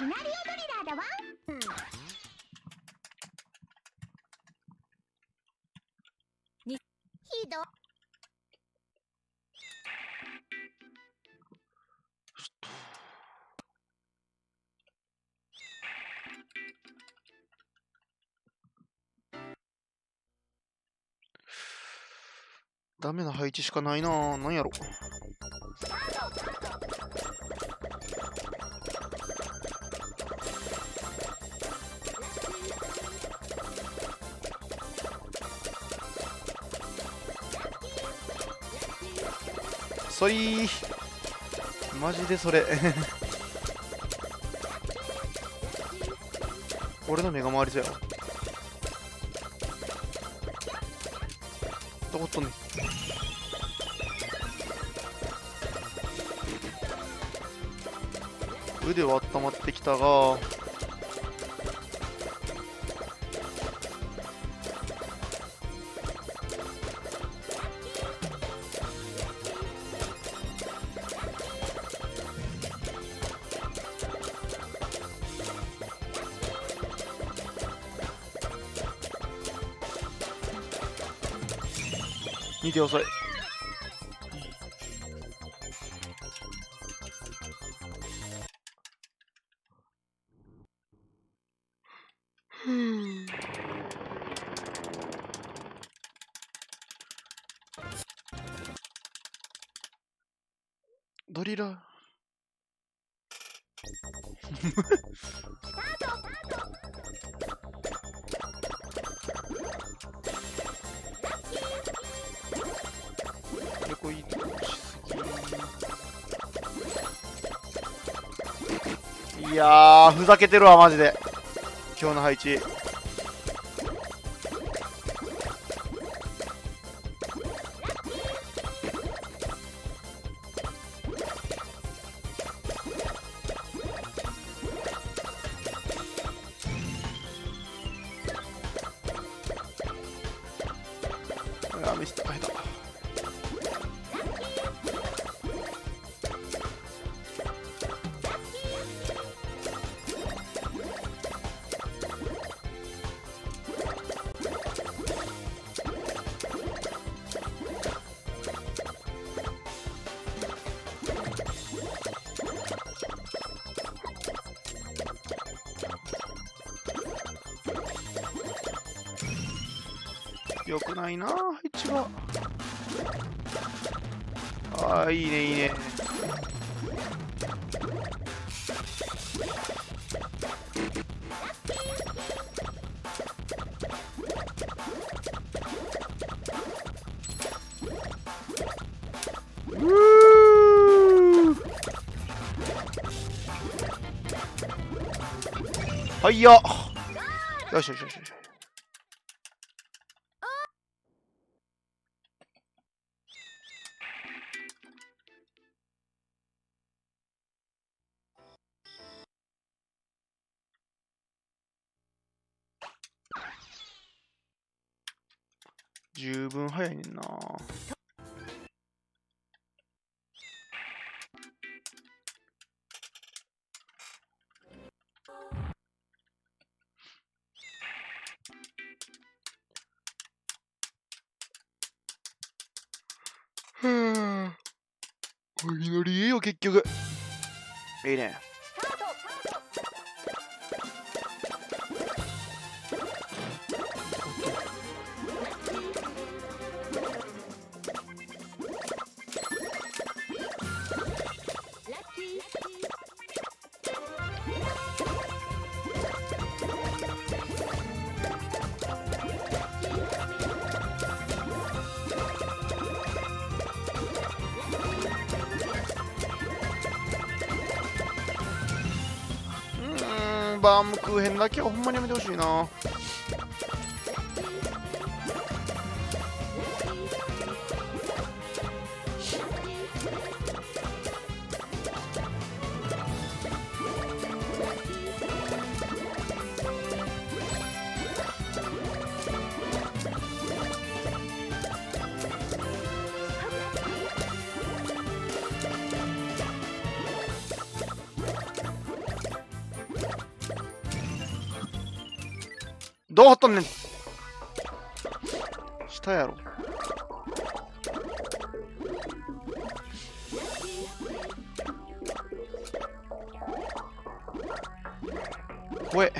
シナリオドリラーだわ。にひど。ダメな配置しかないななんやろ。そい。マジでそれ。俺の目が回りそうやろどこっとんねん。腕は温まってきたが。見て遅い。ふざけてるわマジで。今日の配置。よくないな配置が。ああいいねいいね。はいや。よしよしよしよし。ふぅお祈りえよ結局。いいね。バームクーヘンだけはほんまにやめてほしいな。どう張っとんねん。下やろ。怖え。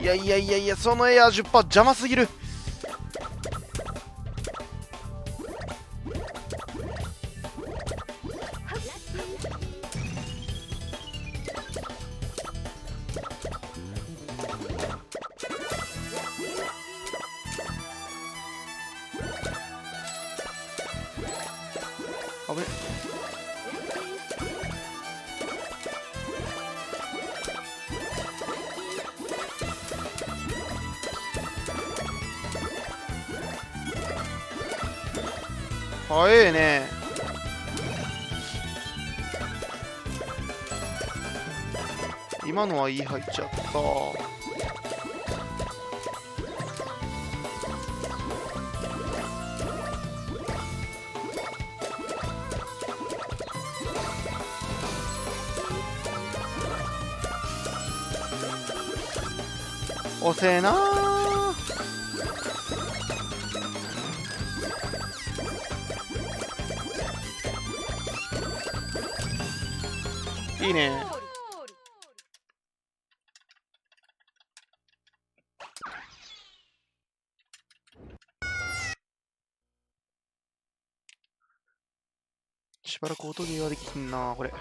いやいやいやいやそのエア10%邪魔すぎる。今のはいい入っちゃった。遅えな。ーいいね。ばらく音ゲーはできひんなこれ。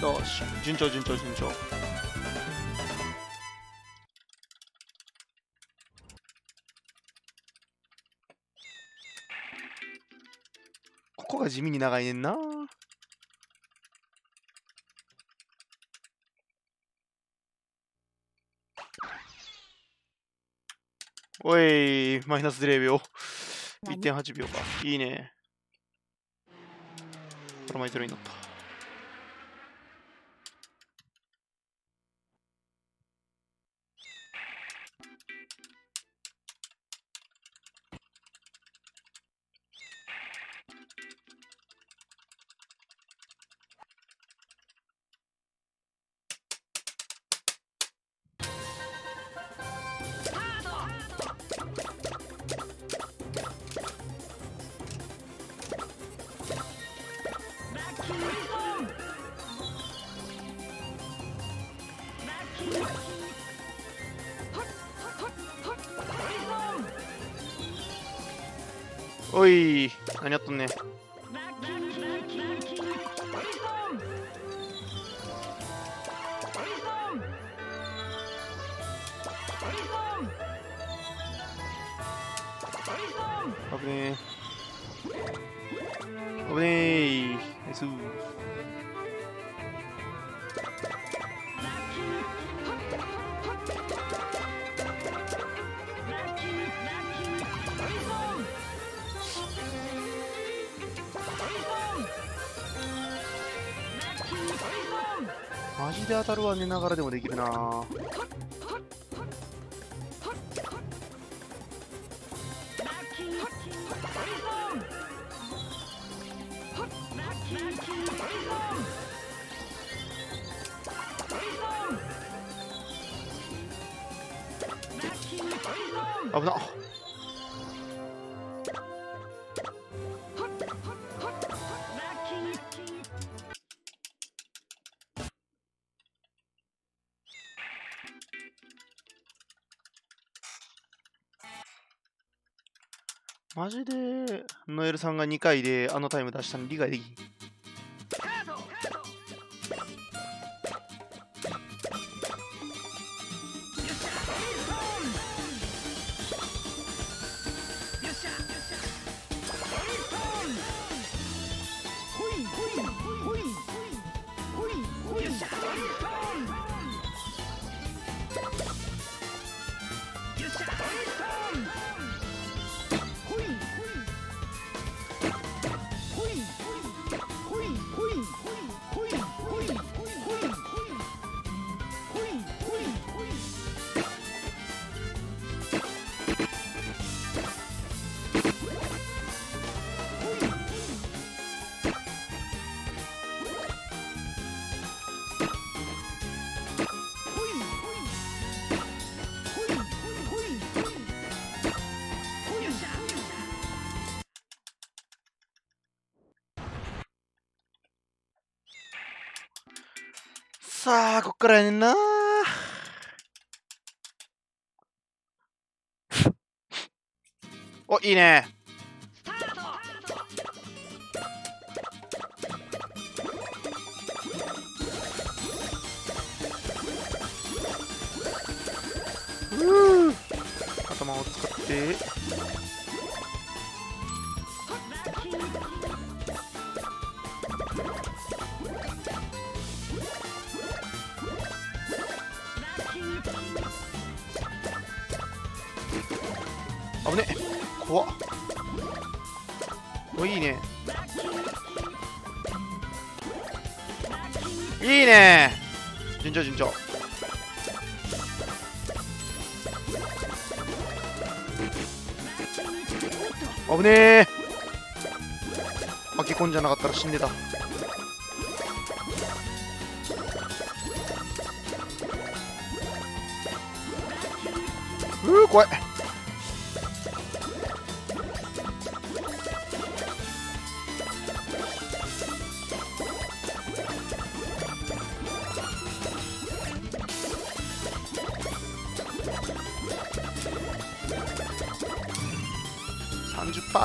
よし順調順調順調。ここが地味に長いねんな。おいマイナス0秒。何？1.8秒か。いいね。プロマイゼロになったおい何やっとんねで当たるは寝ながらでもできるな。危なマジでノエルさんが2回であのタイム出したの理解できん。からやねんなおいいね頭を使って怖っ。おいいね。いいね。順調順調。危ねえ。巻き込んじゃなかったら死んでた。うー怖い。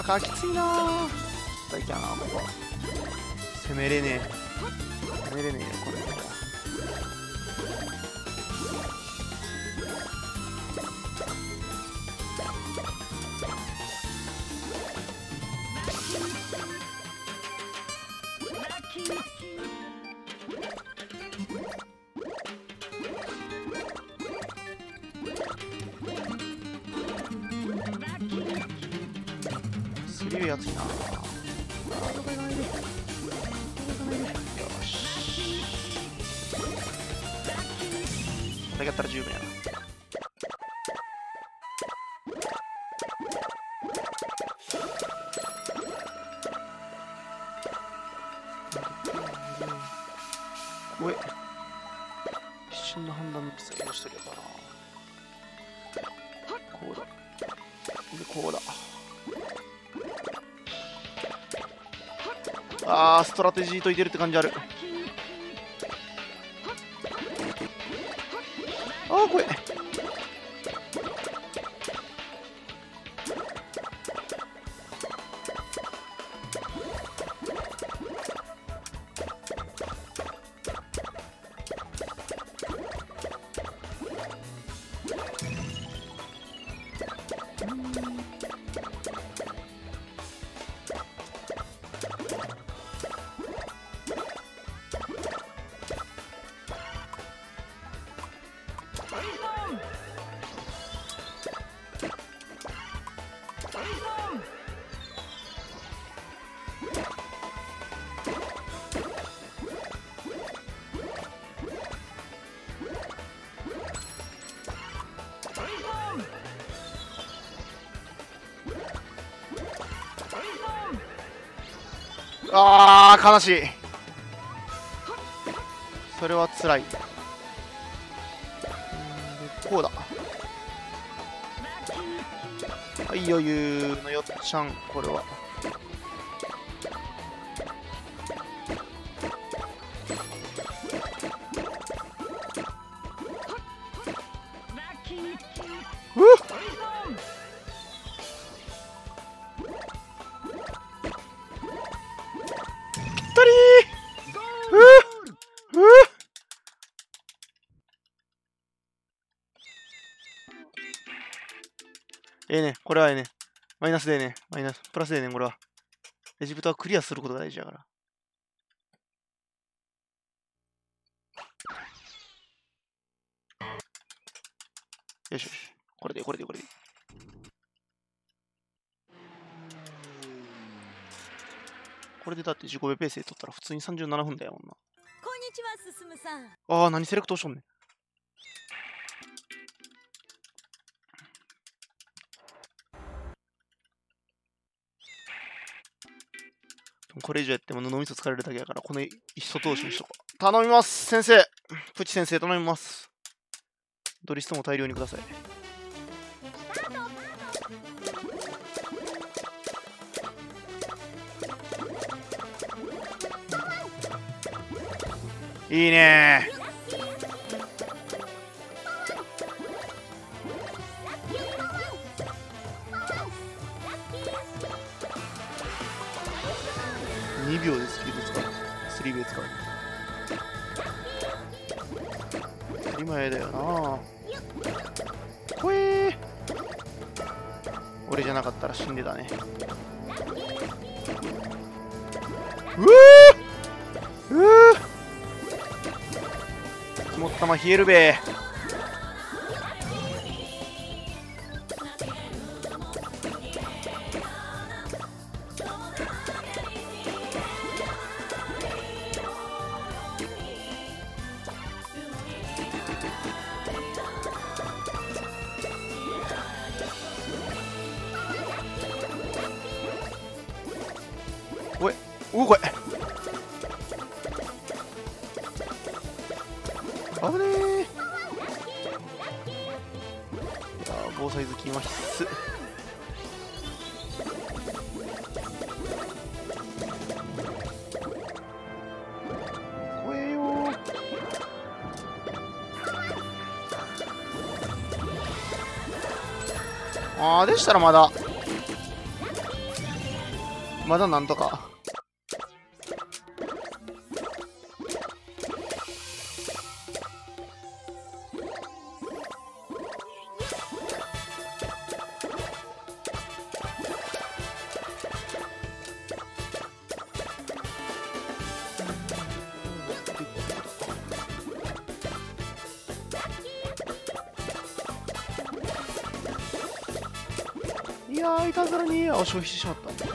30%かきついな。ー最強なここ攻めれねえ。攻めれねえよこれストラテジーといてるって感じある。あー悲しい。それはつらいこうだ。はい余裕のよっちゃんこれは。ええね。これはええね。マイナスでええね。マイナス。プラスでええねん、これは。エジプトはクリアすることが大事だから。よしよし。これでこれでこれで。これでだって自己ベペースで取ったら普通に37分だよもんな。こんにちは進むさんああ、何セレクトしとんねん。これ以上やっても脳みそ疲れるだけやから、この一通しにしとこう。頼みます先生プチ先生頼みますドリストも大量にください。いいね2秒でスピード使う。スリーベイ使う。当たり前だよなほえー俺じゃなかったら死んでたね。うぅうぅ肝っ玉冷えるべおしたらまだ。まだなんとか。たずらにあ消費してしまった。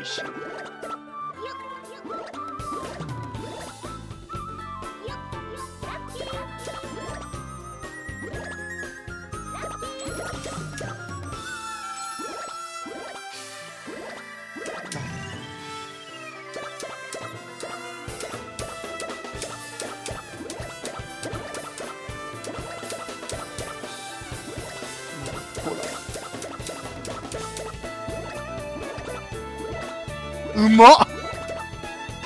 美味し。いうまっ。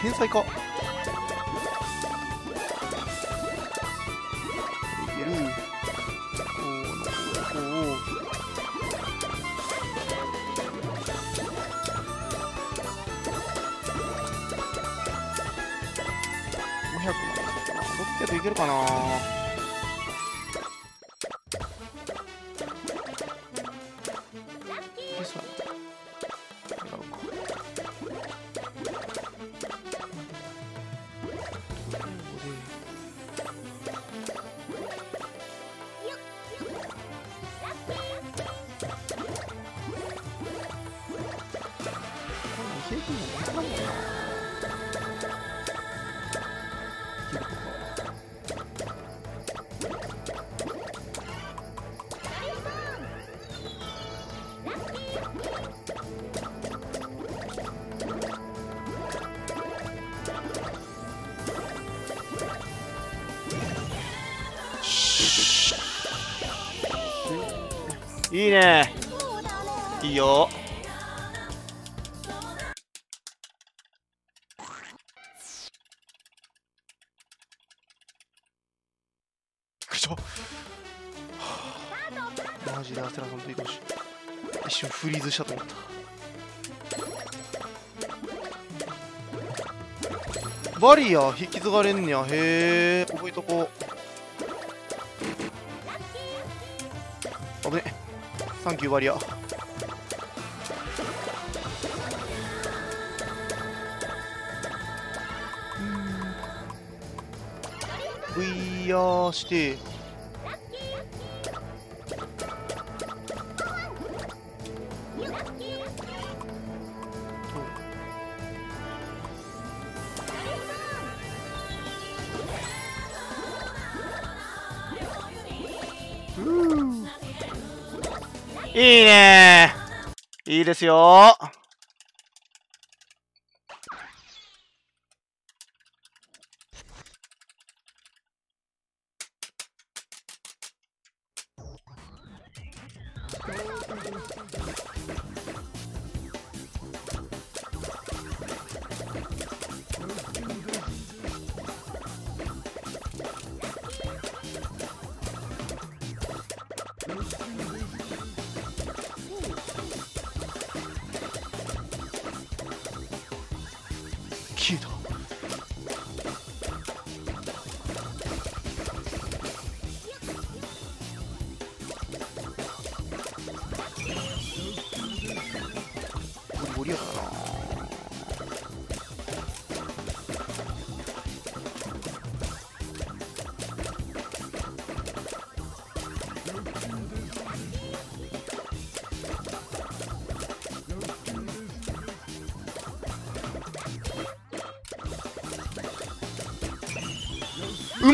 天才か。いいね。いいよ。マジで焦らさんといてほし一瞬フリーズしたと思った。バリア引き継がれんねや。へえ覚えとこう。サンキューバリアブイヤーしていいね。いいですよ。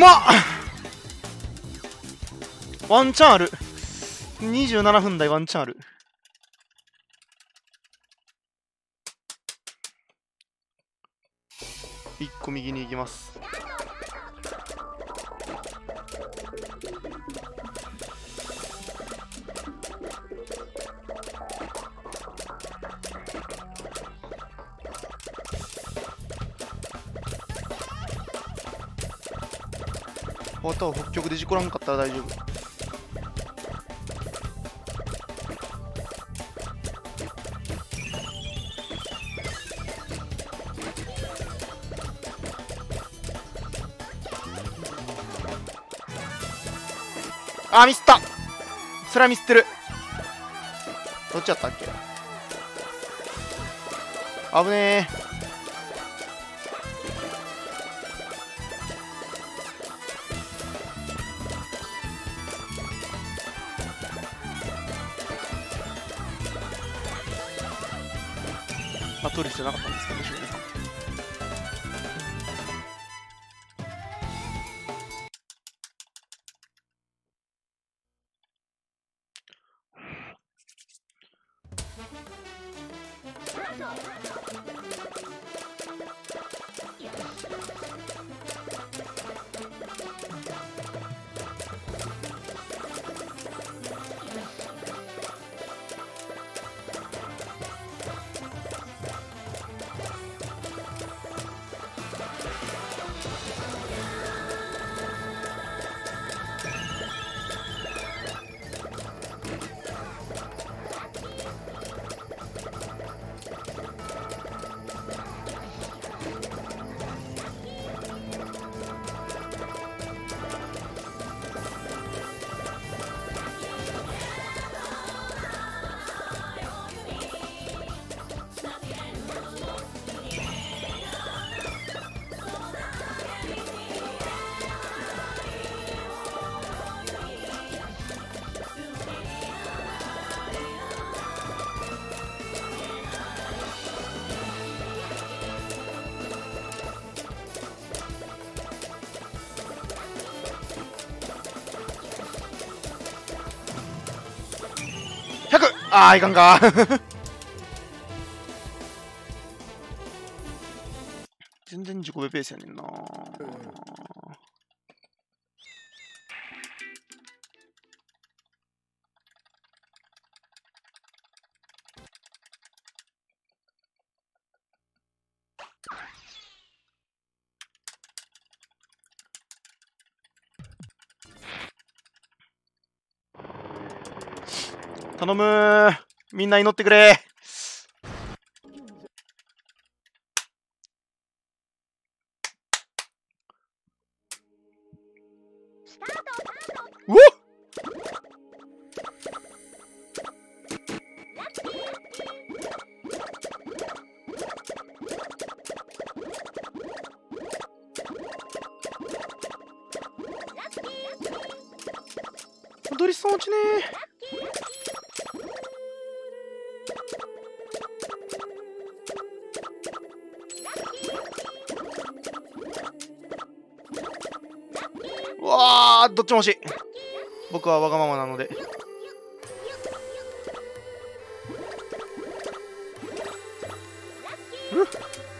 まっ。ワンチャンある。27分台ワンチャンある。1個右に行きます。あとは北極で事故らんかったら大丈夫。あミスった。それはミスってる。どっちやったっけ？危ねえ。まあ、取る必要なかったんですけど、しょうがないああ、いかんか。全然自己ベペースやねんな。うん頼むみんな祈ってくれ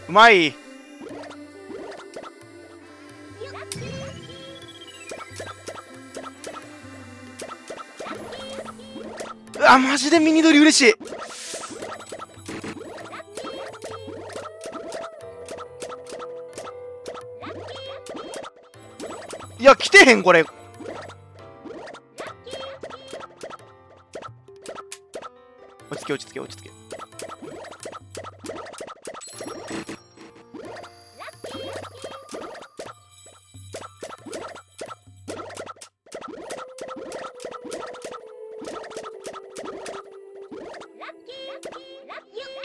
うまい。うわマジでミニドリ嬉しい。いや来てへんこれ。落ち着け落ち着け落ち着け。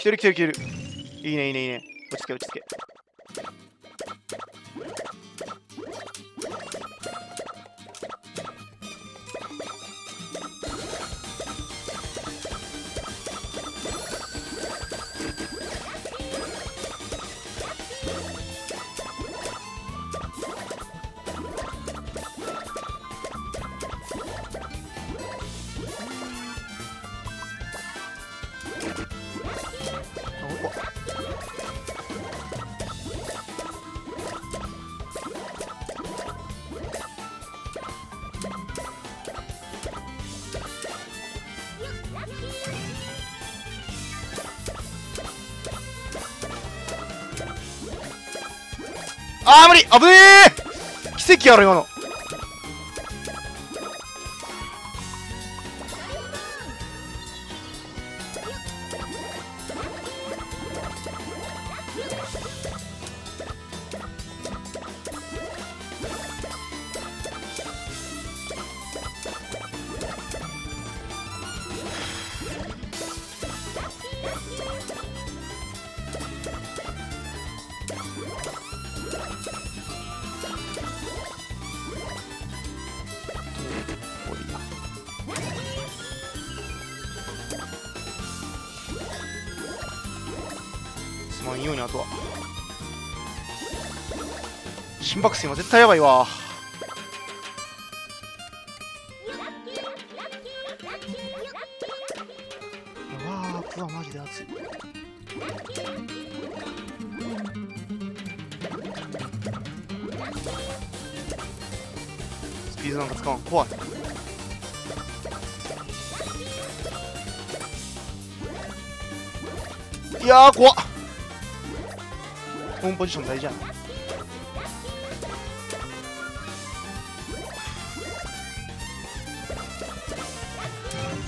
てる来てる来てる。いいねいいねいいね。落ち着け落ち着け。あー無理。危ねえ奇跡やろ今の。心拍数今絶対やばいわ。うわープはマジで熱い。スピードなんか使わん。怖い。いやー怖っ。ホームポジション大事やな。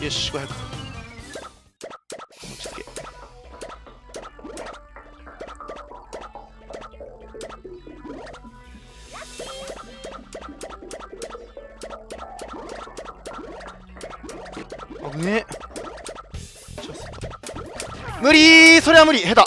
よし500落ち着けあね。無理それは無理。下手。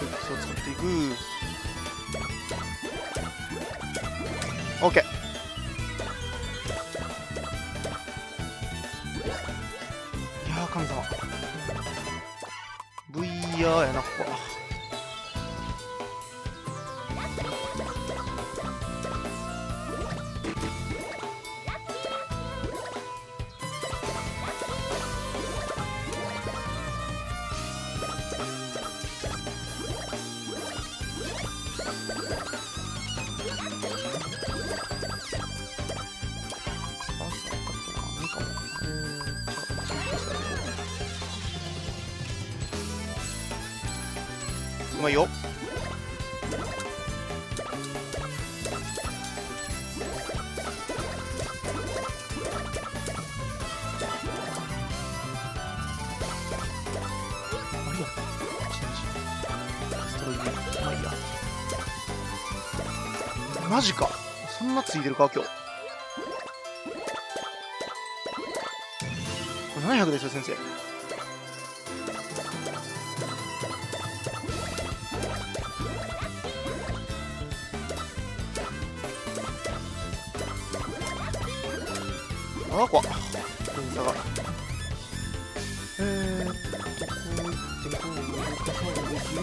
そう使っていくオッケー。いやー神様。VR やなここは。るか今日。これ700ですよ先生。あこわ点差が。えーっとこういってこう動かそうできる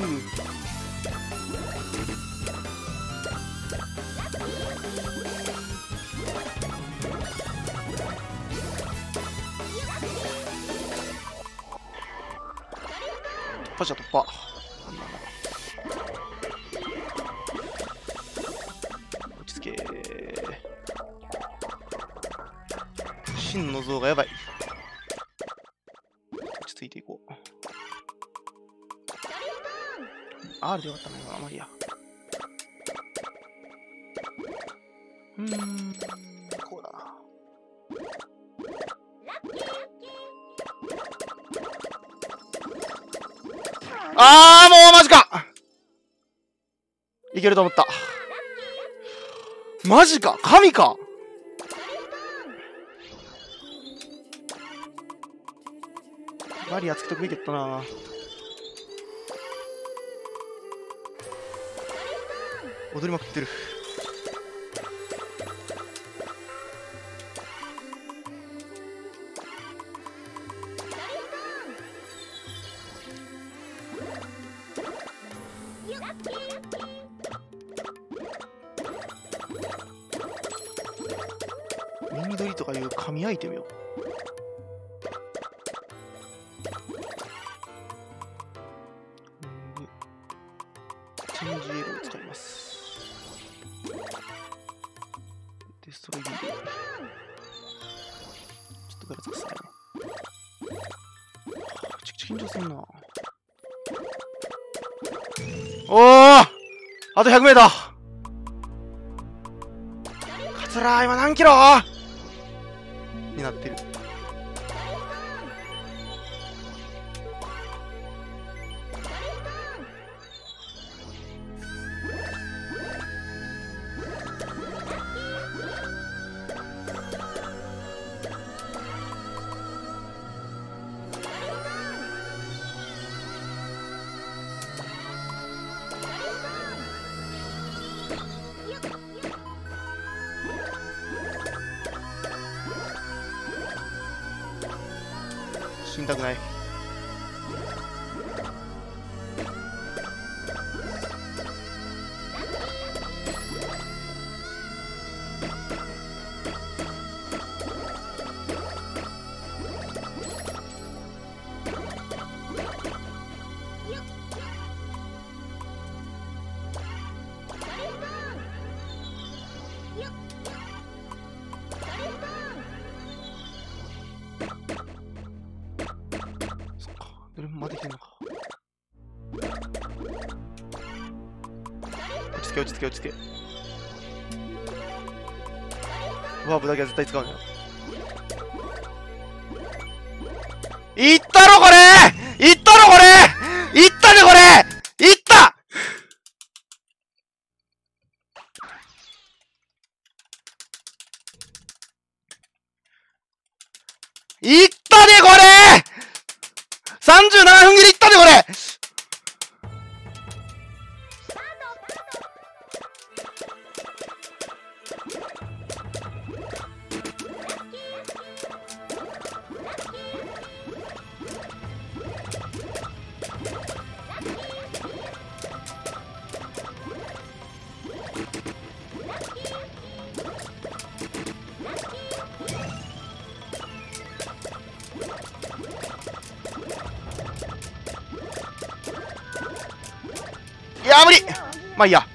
がやばい。落ち着いていこう。R でよかったな今あまりや。うーんこうだな。あーもうマジか。いけると思った。マジか？神か？バリアつけとくべきやったな。踊りまくってる。あと 100m 桂今何キロ？死にたくないけ落ち着け。ワープだけは絶対使うなよ。いったろこまあいいや。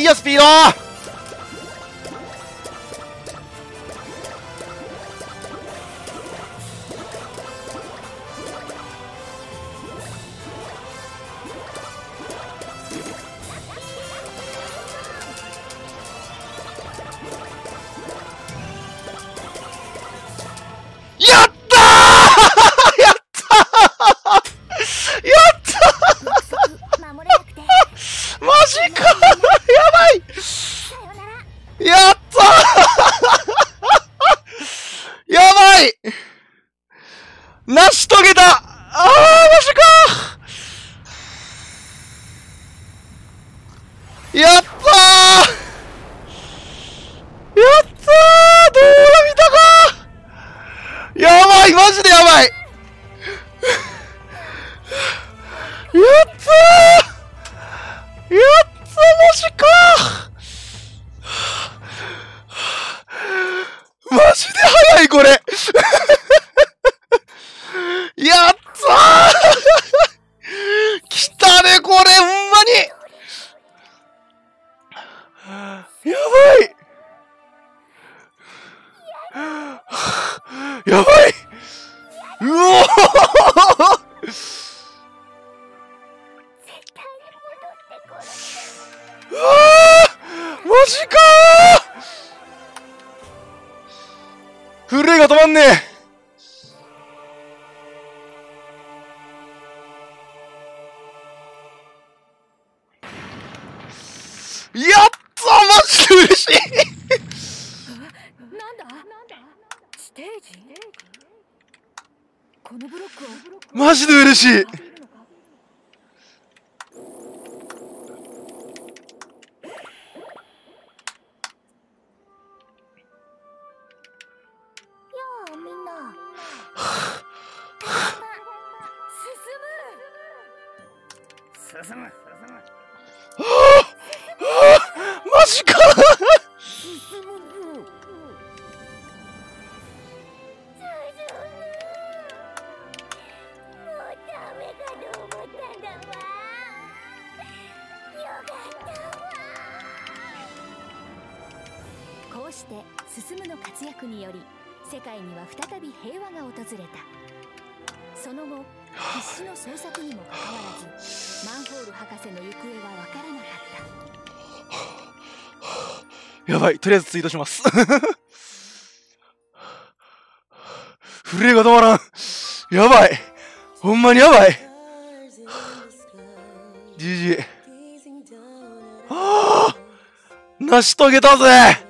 いよスピードやったマジで嬉し。いなんだなんだ？ステージ？このブロックを。マジで嬉しい。死の捜索にもかかわらずマンホール博士の行方は分からなかったやばいとりあえずツイートします。震えが止まらん。やばい。ほんまにやばい。じじあ成し遂げたぜ。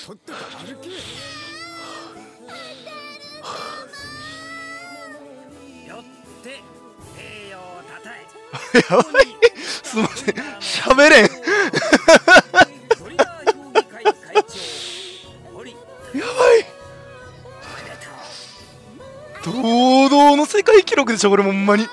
しょこれもほんまに。